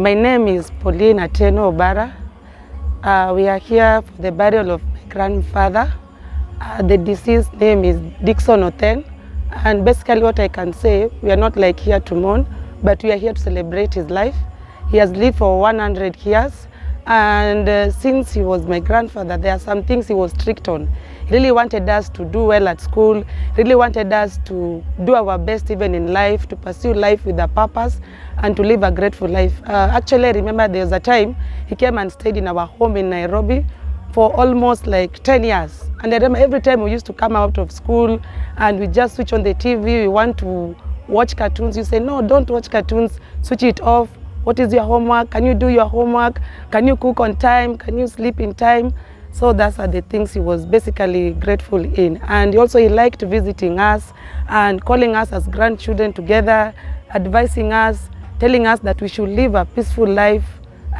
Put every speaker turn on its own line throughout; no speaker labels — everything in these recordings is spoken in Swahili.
My name is Pauline Ateno Obara. Uh, we are here for the burial of my grandfather. Uh, the deceased name is Dixon Oten. And basically what I can say, we are not like here to mourn, but we are here to celebrate his life. He has lived for 100 years. And uh, since he was my grandfather, there are some things he was strict on. Really wanted us to do well at school, really wanted us to do our best even in life, to pursue life with a purpose and to live a grateful life. Uh, actually, I remember there was a time he came and stayed in our home in Nairobi for almost like 10 years. And I remember every time we used to come out of school and we just switch on the TV, we want to watch cartoons. You say, no, don't watch cartoons, switch it off. What is your homework? Can you do your homework? Can you cook on time? Can you sleep in time? So those are the things he was basically grateful in. And also he liked visiting us and calling us as grandchildren together, advising us, telling us that we should live a peaceful life,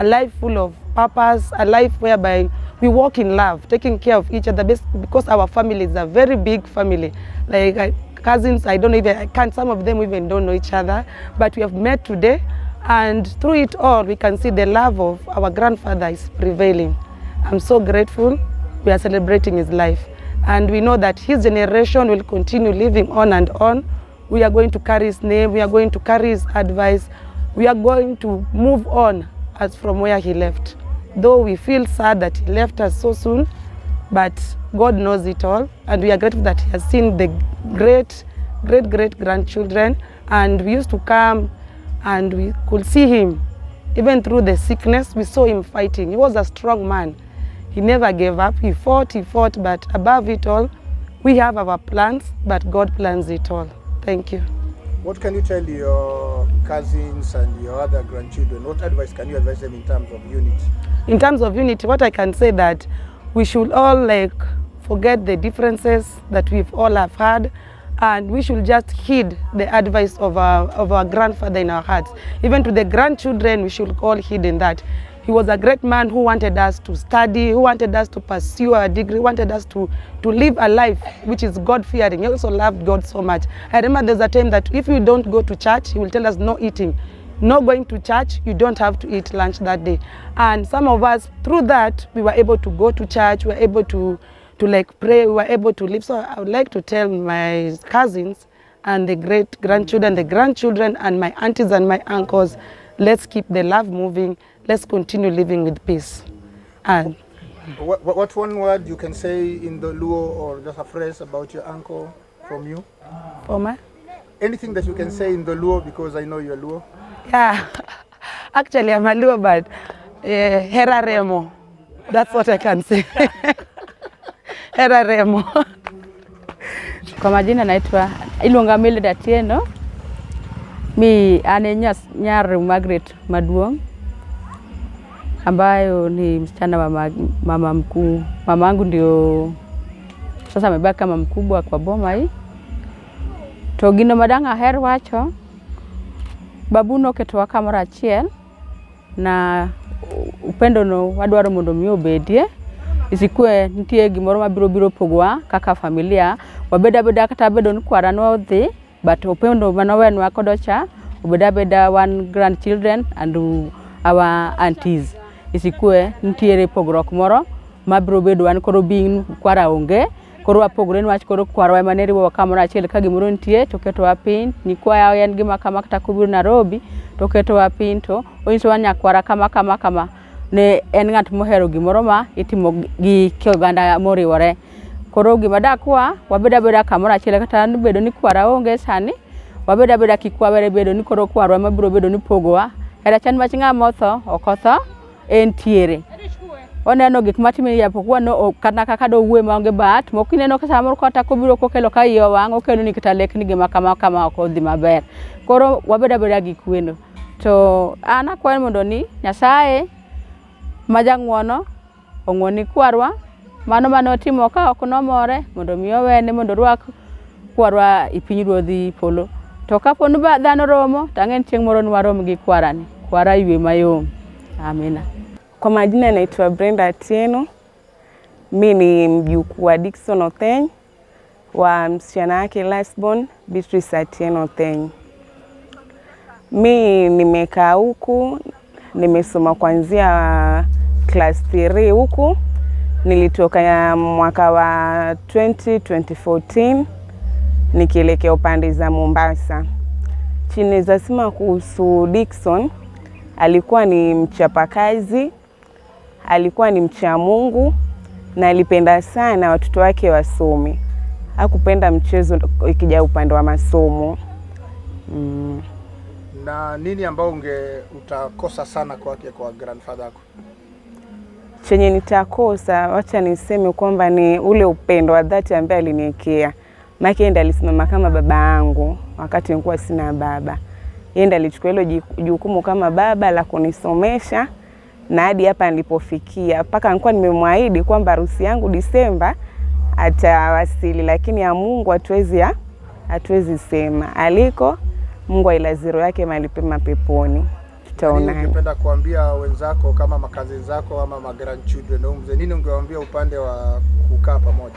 a life full of purpose, a life whereby we walk in love, taking care of each other because our family is a very big family. Like cousins, I don't even, I can't, some of them even don't know each other, but we have met today and through it all we can see the love of our grandfather is prevailing. I'm so grateful we are celebrating his life. And we know that his generation will continue living on and on. We are going to carry his name, we are going to carry his advice, we are going to move on as from where he left. Though we feel sad that he left us so soon, but God knows it all. And we are grateful that he has seen the great, great, great grandchildren. And we used to come and we could see him even through the sickness. We saw him fighting. He was a strong man he never gave up he fought he fought but above it all we have our plans but god plans it all thank you
What can you tell your cousins and your other grandchildren? What advice can you advise them in terms of unity?
in terms of unity what i can say that we should all like forget the differences that we've all have had and we should just heed the advice of our, of our grandfather in our hearts. Even to the grandchildren, we should all heed in that. He was a great man who wanted us to study, who wanted us to pursue our degree, wanted us to, to live a life which is God-fearing. He also loved God so much. I remember there's a time that if you don't go to church, he will tell us no eating. No going to church, you don't have to eat lunch that day. And some of us, through that, we were able to go to church, we were able to to like pray, we were able to live. So I would like to tell my cousins and the great grandchildren, the grandchildren and my aunties and my uncles, let's keep the love moving. Let's continue living with peace. And
What, what, one word you can say in the Luo or just a phrase about your uncle from you?
For my?
Anything that you can say in the Luo because I know you're Luo?
Yeah, actually I'm a Luo, but uh, Hera Remo. That's what I can say. Hera Remo.
Kwa majina naitwa iluonga Mildred Atieno. Mi ane nyar Margaret Maduong ambayo ni msichana mama, mama mkuu. Mama yangu ndio sasa amebaki kama mkubwa kwa boma hii. To gino madang' aher wacho, babu noketowa kamoro achiel na upendo no wadwaro mondo mi obedie. Isikue nitie gimoro mabiro biro pogowa kaka familia. Wabed abeda kata bedo ni kwara nodhi but upendo manowenwa kodocha obed abeda one grandchildren and our aunties isikue nitiere pogruok moro mabiro bedo wan koro being kwara onge. Koro wapogore niwach koro kwarwa ema ne riwowa kamoro achiel ka gimoro nitie to ketowa piny. Nikwaya en gima kama kata kobiro Nairobi to ketowa piny. To onyisowa nyakwara kama kama kama. Ne en ng'at mohero gimoro ma itimo gi kioganda moriwore. Koro gima dakwa, wabed abeda kamoro achiel kata bedo ni kwara onge sani, wabed abeda kik wawere bedo ni koro kwarwa ema biro bedo ni pogowa. Hera chan wach ng'ama otho, ok otho, entiere. Oneno gik matimore japokuwa no kata kaka dowuoyo maonge bat, mok ineno ka samoro kata kobiro kokelo ka iye owang' okelo ni kata lek ni gima kama kama ok odhi maber. Koro wabed abeda gi kweno. To an akwayo mondo ni Nyasaye ma jang'wono ong'woni kwarwa mano mane otimo ka ok nomore mondo mi owene mondo orwak kwarwa i pinyruodhi polo to kapo ni dhano romo to ang'e ni chieng' moro ni warom gi kwarani kwara ywe mayom amina
Kwa majina naitwa Brenda Atieno. Mi ni mjukuu wa Dickson Otheny wa msichana wake Lastborn Beatrice Atieno Otheny. Mi nimekaa huku nimesoma kuanzia class 3 huku. Nilitoka mwaka wa 20 2014 nikielekea upande za Mombasa. Chini za sema kuhusu Dickson, alikuwa ni mchapakazi, alikuwa ni mcha Mungu na alipenda sana watoto wake wasome. Hakupenda mchezo ikija upande wa masomo. Mm.
Na nini ambao unge utakosa sana kwake kwa grandfather yako?
Chenye nitakosa, wacha niseme kwamba ni ule upendo wa dhati ambaye aliniwekea. Maana yeye alisimama kama baba yangu wakati nilikuwa sina baba. Yeye ndiye alichukua hilo jukumu kama baba la kunisomesha na hadi hapa nilipofikia, mpaka nilikuwa nimemwahidi kwamba harusi yangu Disemba atawasili, lakini ya Mungu hatuwezi hatuwezi sema aliko. Mungu ailaziro yake mahali pema peponi, tutaonana.
ungependa kuambia wenzako kama makazi zako ama ma grandchildren au mzee, nini ungewaambia upande wa kukaa pamoja?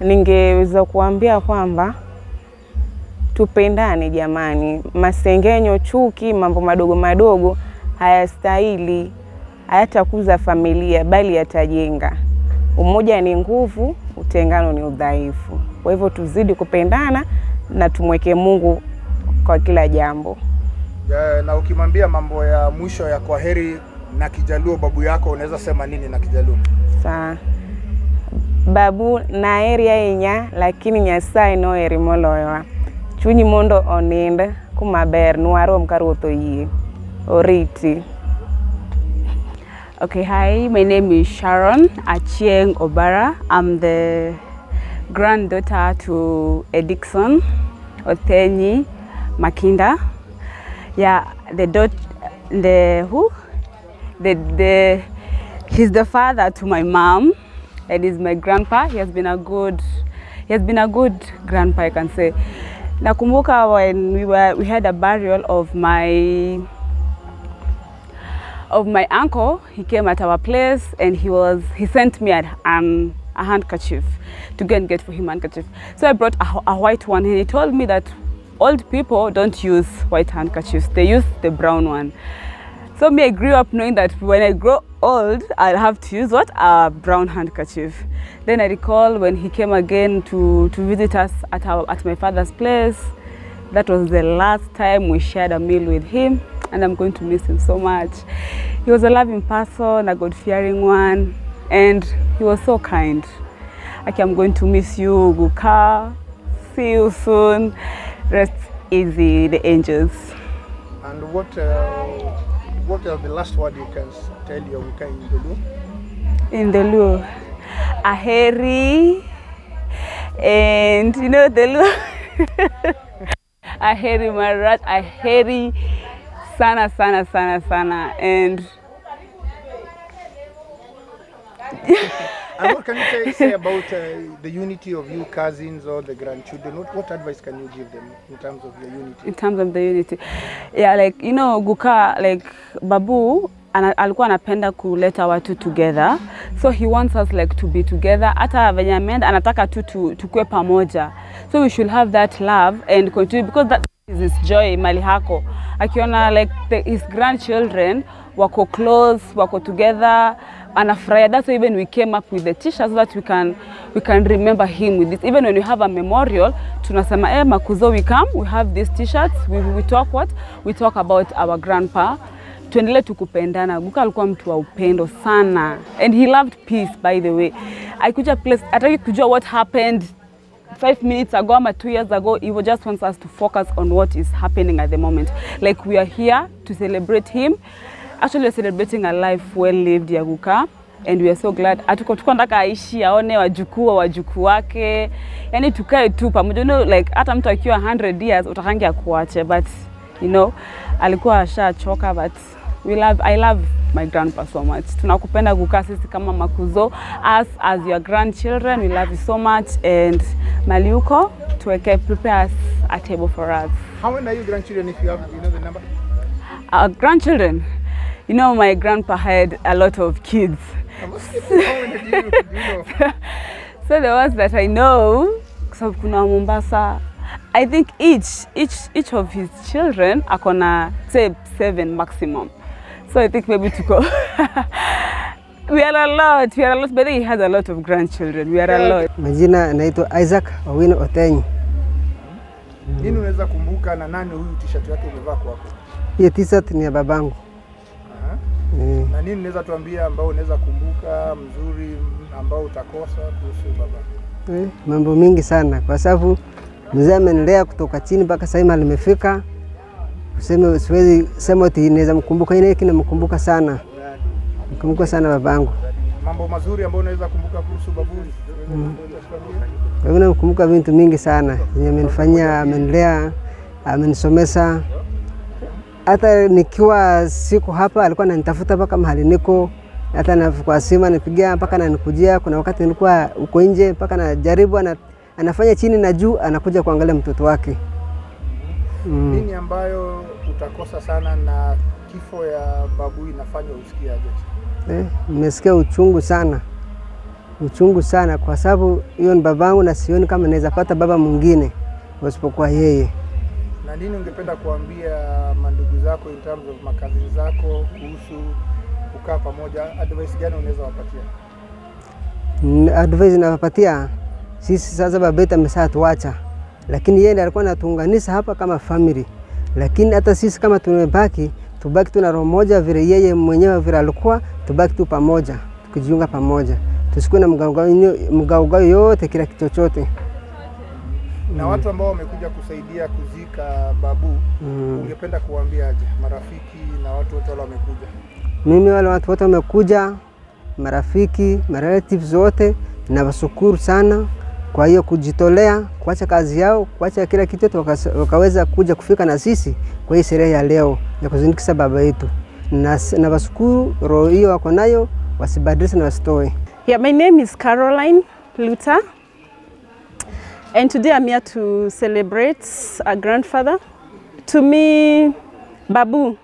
Ningeweza kuambia kwamba tupendane jamani, masengenyo, chuki, mambo madogo madogo hayastahili, hayatakuza familia bali yatajenga. Umoja ni nguvu, utengano ni udhaifu. Kwa hivyo tuzidi kupendana na tumweke Mungu kwa kila jambo.
Na ukimwambia mambo ya mwisho ya kwaheri na Kijaluo babu yako unaweza sema nini na Kijaluo?
Sawa babu na naeri ahinya lakini nyasaye noheri moloyowa chunyi mondo onind kumaber nuwaro ka ruoth oyie oriti
Okay, hi, my name is Sharon Achieng Obara. I'm the granddaughter to Edixon otheni Makinda. Yeah, the the who? The the he's the father to my mom, and he's my grandpa. He has been a good, he has been a good grandpa, I can say. Nakumbuka when we were we had a burial of my of my uncle. He came at our place and he was he sent me a, um, a handkerchief to go and get for him handkerchief. So I brought a, a white one and he told me that old people don't use white handkerchiefs. They use the brown one. So me, I grew up knowing that when I grow old, I'll have to use what a brown handkerchief. Then I recall when he came again to to visit us at our at my father's place. That was the last time we shared a meal with him, and I'm going to miss him so much. He was a loving person, a God-fearing one, and he was so kind. Okay, I'm going to miss you, Guka. See you soon. Rest easy, the angels.
And what uh, what are the last word you can tell your Wika in Jaluo?
in the Luo. Aheri and you know the Luo. Aheri Marat, Aheri sana sana sana sana. And
And what can you say, say about uh, the unity of you cousins or the grandchildren? What, what advice can you give them in terms of your unity?
in terms of the unity. Yeah like you know Guka like Babu ana, alikuwa anapenda kuleta watu together. So he wants us like to be together. Hata venye ameenda anataka tu tu- tukue pamoja. So we should have that love and continue because that is his joy mali hako akiona like the, his grandchildren wako close wako together anafurahia. That's why even we came up with the t-shirts so that we can we can remember him with this. Even when we have a memorial tunasema eh makuzo we come we have these t-shirts we, we talk what? We talk about our grandpa. Tuendelee tukupendana. guka alikuwa mtu wa upendo sana. And he loved peace by the way. Aikuja place ataki kujua what happened five minutes ago ama two years ago he just wants us to focus on what is happening at the moment. Like we are here to celebrate him. Actually we're celebrating a life well lived ya and we are so glad. Atuko tuko nataka aishi aone wajukuu wa wajukuu wake. Yani tukae tu pamoja. You like hata mtu akiwa 100 years utakangi akuache but you know alikuwa ashachoka but we love, I love my grandpa so much. Tunakupenda kukaa sisi kama makuzo. as as your grandchildren, we love you so much and Maliuko tuweke prepare us a table for us.
How many are you grandchildren if you have, you know the number?
Our grandchildren, you know my grandpa had a lot of kids. So the ones that I know, sababu kuna Mombasa, I think each each each of his children akona say seven maximum. So I think maybe to go. we are a lot. We are a lot. But he has a lot of grandchildren. We are a lot.
Majina naitwa Isaac Owino Otenyi.
Nini unaweza kumbuka na nani huyu t-shirt yake umevaa kwako?
Hiyo t-shirt ni ya babangu. Eh,
Na nini unaweza tuambia ambao unaweza kumbuka mzuri ambao utakosa kuhusu baba?
eh, mambo mingi sana kwa sababu mzee amenilea kutoka chini mpaka sasa nimefika. Useme siwezi sema ati naweza mkumbuka ile kina mkumbuka sana. Mkumbuka sana babangu.
Mambo mazuri ambayo unaweza kumbuka kuhusu babuni?
Mm. hivyo namkumbuka vitu mingi sana zenye amenifanyia, amenilea, amenisomesha. Hata nikiwa siko hapa alikuwa ananitafuta mpaka mahali niko, hata na kwa simu anipigia mpaka ananikujia. Kuna wakati nilikuwa uko nje mpaka anajaribu ana, anafanya chini na juu, anakuja kuangalia mtoto wake. Mm.
Nini ambayo utakosa sana na kifo ya babu inafanya usikiaje?
Eh, nimesikia uchungu sana, uchungu sana, kwa sababu hiyo ni babangu na sioni kama naweza pata baba mwingine wasipokuwa yeye.
Na nini ungependa kuambia mandugu zako in terms of makazi zako kuhusu kukaa pamoja? Advice gani unaweza wapatia?
Advice nawapatia sisi sasa, baba yetu ameshatuacha, lakini yeye ndiye alikuwa anatuunganisha hapa kama family. Lakini hata sisi kama tumebaki, tubaki tu na roho moja, vile yeye mwenyewe vile alikuwa, tubaki tu pamoja, tukijiunga pamoja, tusikuwe na mgaugao yote, kila kitu chochote.
Na watu ambao wamekuja kusaidia kuzika babu,
Mm.
ungependa kuwaambiaje? Marafiki na watu wote wale wamekuja.
Mimi wale watu wote wamekuja, marafiki, marelatives wote, nawashukuru sana kwa hiyo kujitolea, kuacha kazi yao, kuacha kila kitu yote, waka- wakaweza kuja kufika na sisi kwa hii sherehe ya leo ya kuzindikisha baba yetu. Na na washukuru roho hiyo wako nayo, wasibadilishe na wasitoe.
Yeah, my name is Caroline Luther, and today I'm here to celebrate a grandfather. To me, Babu,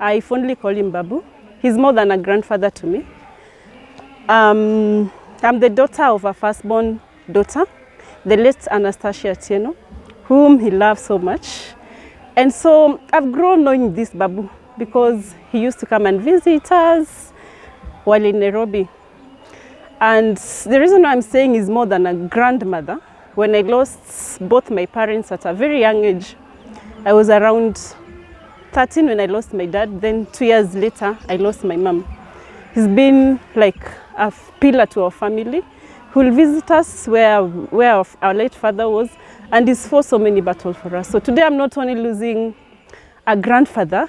I fondly call him Babu. He's more than a grandfather to me. Um, I'm the daughter of a firstborn daughter, the late Anastasia Tieno, whom he loved so much. And so I've grown knowing this Babu because he used to come and visit us while in Nairobi. And the reason why I'm saying is more than a grandmother. When I lost both my parents at a very young age, I was around 13 when I lost my dad. Then two years later, I lost my mom. He's been like a pillar to our family. Who will visit us where, where our- late father was, and he's fought so many battles for us. So today I'm not only losing a grandfather,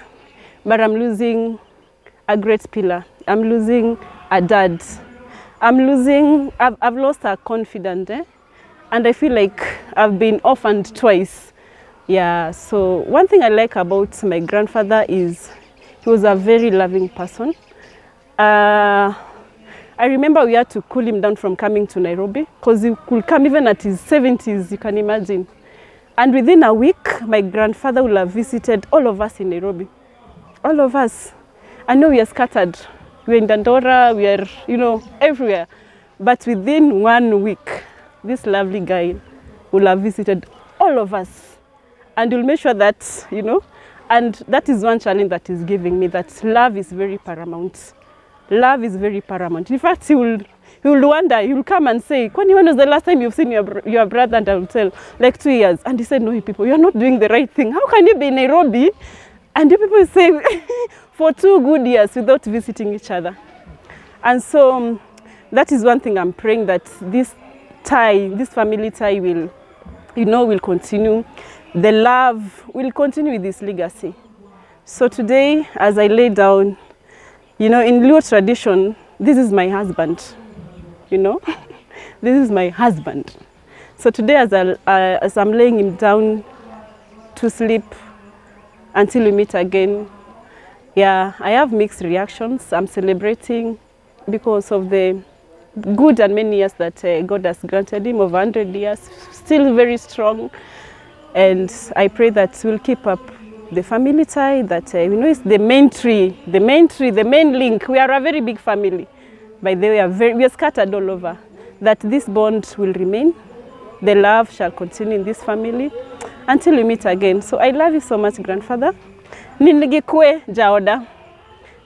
but I'm losing a great pillar. I'm losing a dad. I'm losing, I've, I've lost a confidant, eh? and I feel like I've been orphaned twice. Yeah, so one thing I like about my grandfather is he was a very loving person. Uh, I remember we had to cool him down from coming to Nairobi because he could come even at his 70s, you can imagine. And within a week, my grandfather will have visited all of us in Nairobi. All of us. I know we are scattered. We are in Dandora, we are, you know, everywhere. But within one week, this lovely guy will have visited all of us. And will make sure that, you know, and that is one challenge that is giving me that love is very paramount. Love is very paramount. In fact, he will, he will wonder, he will come and say, Kwani, when was the last time you've seen your, your brother? And I will tell, like two years. And he said, No, you people, you're not doing the right thing. How can you be in Nairobi? And you people say, for two good years without visiting each other. And so um, that is one thing I'm praying that this tie, this family tie will, you know, will continue. The love will continue with this legacy. So today, as I lay down, you know, in Luo tradition, this is my husband, you know, this is my husband. So today, as, I, uh, as I'm laying him down to sleep until we meet again, yeah, I have mixed reactions. I'm celebrating because of the good and many years that uh, God has granted him, over 100 years, still very strong. And I pray that we'll keep up the family tie, that uh, you know, is the main tree, the main tree, the main link. We are a very big family. By the way, we are, very, we are scattered all over. That this bond will remain, the love shall continue in this family until we meet again. So I love you so much, grandfather. Ninigikwe jaoda.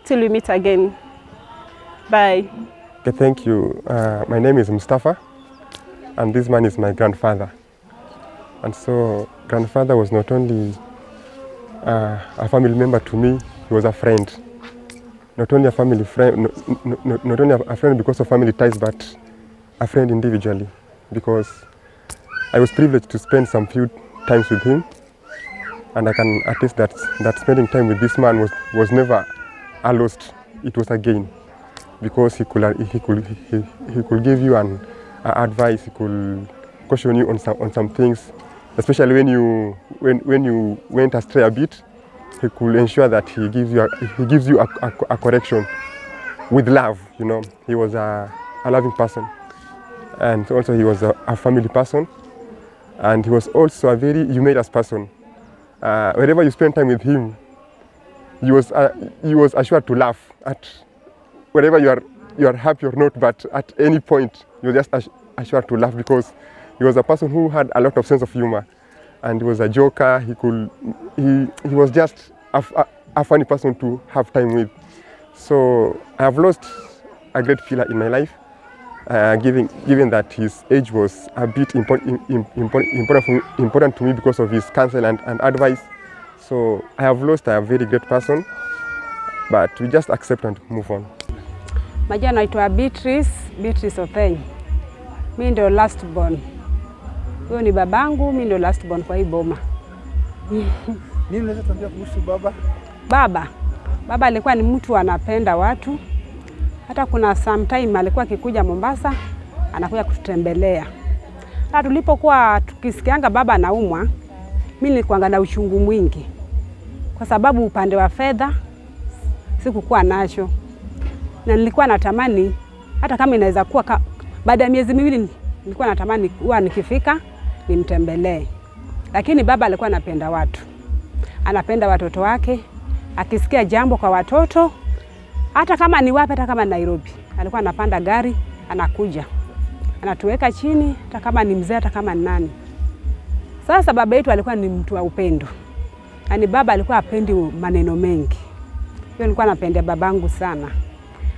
till we meet again. Bye.
Okay, thank you. Uh, my name is Mustafa, and this man is my grandfather. And so, grandfather was not only uh, a family member to me, he was a friend. Not only a family friend, no, no, no, not only a friend because of family ties, but a friend individually, because I was privileged to spend some few times with him, and I can attest that that spending time with this man was, was never a lost; it was a gain. Because he could he could he, he could give you an advice he could caution you on some on some things especially when you when when you went astray a bit he could ensure that he gives you a, he gives you a, a, a correction with love you know. He was a, a loving person. And also he was a, a family person. And he was also a very humorous person. Uh, whenever you spend time with him he was uh, he was assured to laugh at whenever you are you are happy or not, but at any point you're just assured to laugh because he was a person who had a lot of sense of humor, and he was a joker. He could he he was just a, a- a funny person to have time with. So I have lost a great pillar in my life, uh, given given that his age was a bit important impor, important, important to me because of his counsel and, and advice. So I have lost a very great person, but we just accept and move on.
Majina naitwa Beatrice, Beatrice Otheny. Mi ndio last born. Huyo ni babangu, mimi ndio last born kwa hii boma.
Nini unaweza tuambia kuhusu baba?
Baba, baba alikuwa ni mtu anapenda watu. Hata kuna sometime alikuwa akikuja Mombasa, anakuja kututembelea. Na tulipokuwa tukisikianga baba anaumwa, mimi nilikuanga na uchungu mwingi, kwa sababu upande wa fedha sikukuwa nacho na nilikuwa natamani hata kama inaweza kuwa ka, baada ya miezi miwili nilikuwa natamani huwa nikifika nimtembelee, lakini baba alikuwa anapenda watu, anapenda watoto wake. Akisikia jambo kwa watoto, hata kama ni wapi, hata kama Nairobi, alikuwa anapanda gari anakuja. Anatuweka chini, hata kama ni mzee, hata kama ni nani. Sasa baba yetu alikuwa ni mtu wa upendo, yaani baba alikuwa apendi maneno mengi. Hiyo nilikuwa napendea babangu sana.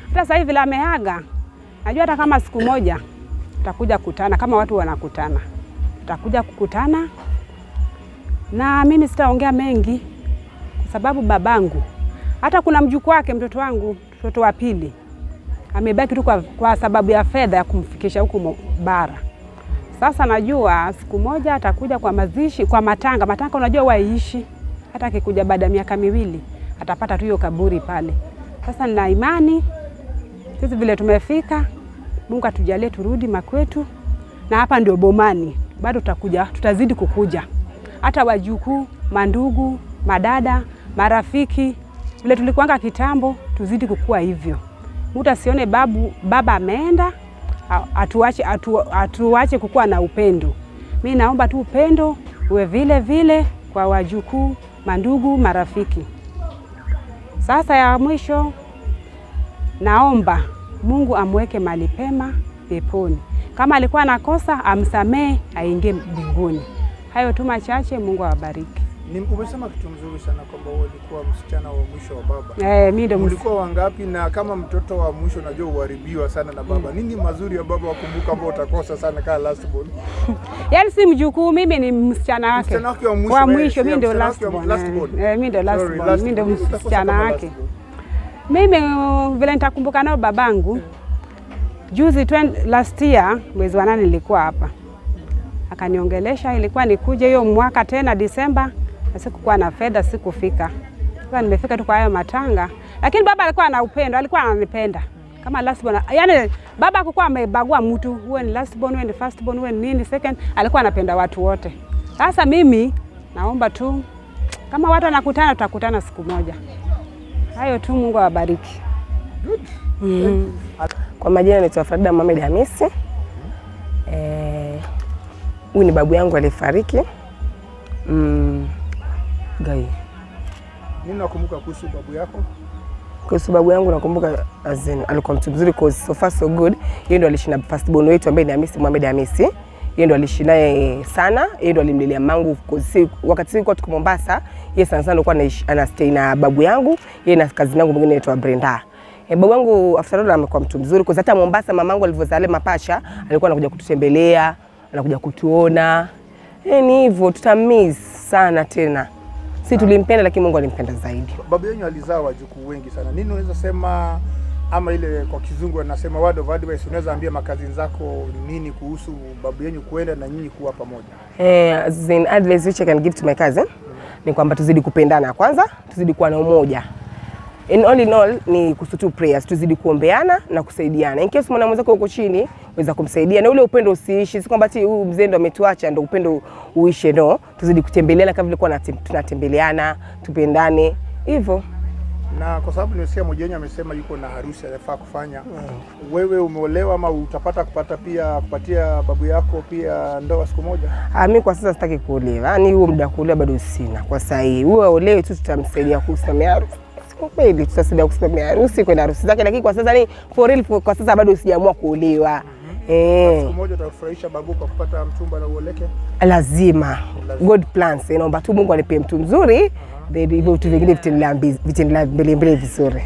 Hata sasa hivi vile ameaga, najua hata kama siku moja tutakuja kutana kama watu wanakutana, tutakuja kukutana na mimi sitaongea mengi kwa sababu babangu, hata kuna mjukuu wake, mtoto wangu, mtoto wa pili amebaki tu kwa, kwa sababu ya fedha ya kumfikisha huku bara. Sasa najua siku moja atakuja kwa mazishi, kwa matanga. Matanga unajua waishi, hata akikuja baada ya miaka miwili atapata tu hiyo kaburi pale. Sasa nina imani sisi vile tumefika, Mungu atujalie turudi makwetu, na hapa ndio bomani, bado tutakuja, tutazidi kukuja, hata wajukuu, mandugu, madada, marafiki, vile tulikuanga kitambo, tuzidi kukua hivyo. Mtu asione babu baba ameenda atuache, atu, atuache kukua na upendo. Mi naomba tu upendo uwe vile vile kwa wajukuu, mandugu, marafiki. Sasa ya mwisho naomba Mungu amweke mahali pema peponi. Kama alikuwa nakosa amsamee aingie mbinguni. Hayo tu machache, Mungu awabariki.
Umesema kitu mzuri sana kwamba wewe ulikuwa msichana wa mwisho wa baba.
Eh, mimi ndo
Ulikuwa wangapi? Na kama mtoto wa mwisho, najua uharibiwa sana na baba. Nini mazuri ya baba wakumbuka ambao utakosa sana kama last born?
yaani si mjukuu, mimi ni msichana wake
Msichana wake wa mwisho,
wa
eh,
mwisho, mimi
ndo
last
wake
born. eh. Eh, mimi ndio last born, mimi ndio msichana wake. Mimi vile nitakumbuka nao babangu juzi last year mwezi wa nane nilikuwa hapa, akaniongelesha, ilikuwa nikuje hiyo mwaka tena Disemba, na sikukuwa na fedha, sikufika. Sasa nimefika tu kwa hayo matanga, lakini baba alikuwa ana upendo, alikuwa ananipenda kama last born. Yani baba hakukuwa amebagua mtu, uwe ni last born, uwe ni first born, uwe ni nini second, alikuwa anapenda watu wote. Sasa mimi naomba tu kama watu wanakutana, tutakutana siku moja. Hayo tu, Mungu awabariki.
Kwa majina naitwa Farida Mohamed Hamisi. Eh, Huyu ni babu yangu alifariki. Mm, gai.
Nini nakumbuka kuhusu babu yako?
Kuhusu babu yangu nakumbuka as in, alikuwa mtu mzuri cause so far so good. Yeye ndo alishinda first born wetu ambaye ni Hamisi Mohamed Hamisi.
yeye ndo aliishi naye sana, yeye ndo alimlelea mangu kuhusu, wakati sikuwa tuko Mombasa, yeye sana sana alikuwa anastay na babu yangu, yeye na kazi yangu mwingine inaitwa Brenda. E, babu yangu after all amekuwa mtu mzuri kwa hata Mombasa mamangu alivyozale mapasha alikuwa anakuja kututembelea, anakuja kutuona. E, ni hivyo tutamiss sana tena. Si tulimpenda lakini Mungu alimpenda zaidi.
Babu yenu alizaa wajukuu wengi sana, nini unaweza sema ama ile kwa kizungu anasema word of advice, unaweza ambia makazini zako nini kuhusu babu yenu kuenda na nyinyi kuwa pamoja?
Eh, as in advice which I can give to my cousin ni kwamba tuzidi kupendana kwanza, tuzidi kuwa na umoja. In all in all ni kuhusu tu prayers, tuzidi kuombeana na kusaidiana. In case mwana mwenzako uko chini, weza kumsaidia na ule upendo usiishi, si kwamba ati huyu mzee ndo ametuacha ndo upendo uishe, no. Tuzidi kutembeleana kama vile kwa tunatembeleana, tupendane hivyo.
Na kwa sababu nimesikia wenu amesema yuko na harusi anafaa kufanya, mm. wewe umeolewa ama utapata kupata pia kupatia babu yako pia ndoa siku moja?
Ah, mimi kwa sasa sitaki kuolewa, yaani huo muda wa kuolewa bado sina kwa sasa hii. wewe aolewe tu, tutamsaidia kusimamia harusi kweli, tutasaidia kusimamia harusi, kwenda harusi zake, lakini kwa sasa ni for real, kwa sasa bado sijaamua kuolewa. Eh,
Siku moja utafurahisha babu kwa kupata mchumba na uoleke?
lazima God plans, eh, naomba tu Mungu anipe mtu mzuri, then hivyo vitu vingine vitaendelea mbele mbele vizuri.